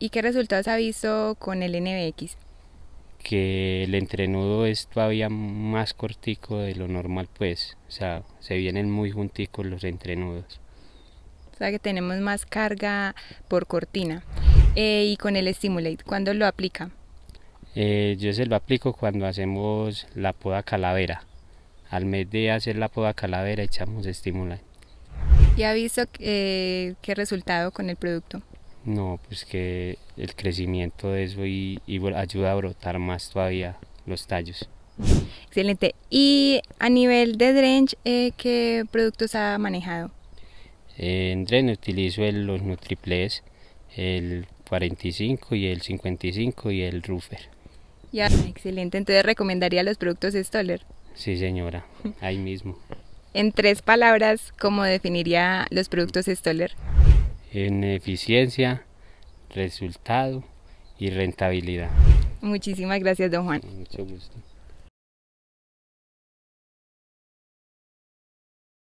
¿Y qué resultados ha visto con el NBX? Que el entrenudo es todavía más cortico de lo normal, pues. O sea, se vienen muy junticos los entrenudos. O sea que tenemos más carga por cortina. Eh, y con el Stimulate, ¿cuándo lo aplica? Eh, yo se lo aplico cuando hacemos la poda calavera. Al mes de hacer la poda calavera echamos Stimulate. ¿Y ha visto eh, qué resultado con el producto? No, pues que el crecimiento de eso y, ayuda a brotar más todavía los tallos. Excelente. ¿Y a nivel de drench, eh, qué productos ha manejado? en drench utilizo el, los Nutriples, el 45 y el 55 y el Ruffer. Ya, excelente. Entonces recomendaría los productos Stoller. Sí, señora, ahí mismo. En tres palabras, ¿cómo definiría los productos Stoller? En eficiencia, resultado y rentabilidad. Muchísimas gracias, don Juan. Mucho gusto.